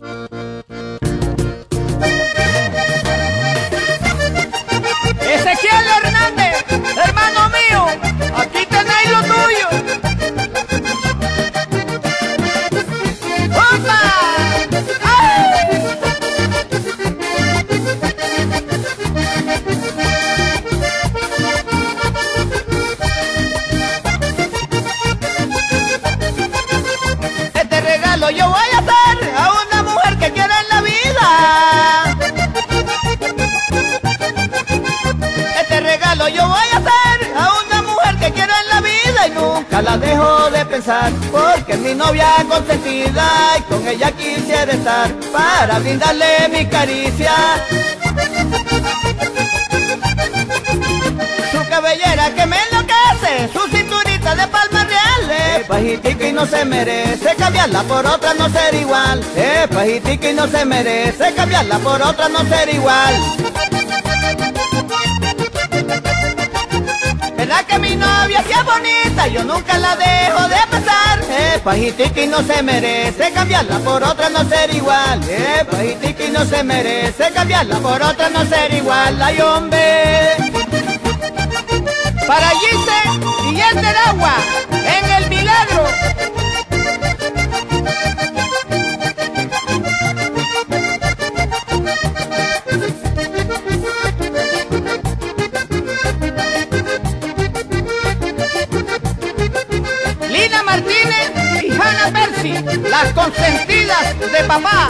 you la dejo de pensar porque es mi novia consentida y con ella quisiera estar para brindarle mi caricia. Su cabellera que me enloquece, su cinturita de reales, pajitica y no se merece cambiarla por otra no ser igual. Es pajitica y no se merece cambiarla por otra no ser igual. ¿Verdad que mi novia sí es bonita? Yo nunca la dejo de pasar. Eh, pajitica y no se merece cambiarla por otra no ser igual. Eh, pajitica y no se merece cambiarla por otra no ser igual. Ay, hombre. Para y el del agua, las consentidas de papá.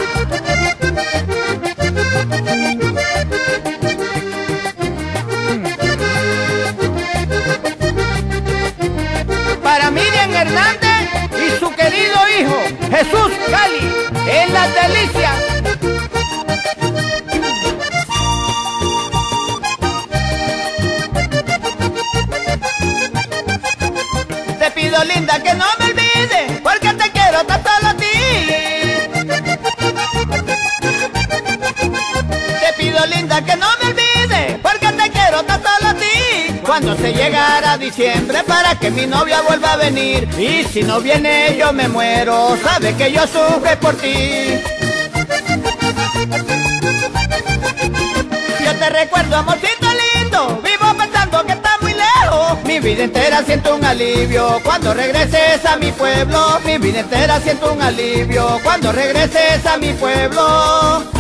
Para Miriam Hernández y su querido hijo, Jesús Cali, en la delicia. Te pido linda que no me linda que no me olvides, porque te quiero tanto a ti. Cuando se llegara diciembre para que mi novia vuelva a venir. Y si no viene yo me muero, sabe que yo sufre por ti. Yo te recuerdo, amorcito lindo, vivo pensando que estás muy lejos. Mi vida entera siento un alivio cuando regreses a mi pueblo. Mi vida entera siento un alivio cuando regreses a mi pueblo.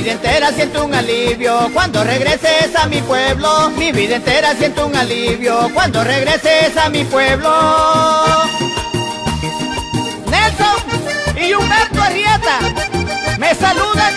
Vida entera siento un alivio cuando regreses a mi pueblo. Mi vida entera siento un alivio cuando regreses a mi pueblo. Nelson y Humberto Arrieta me saludan.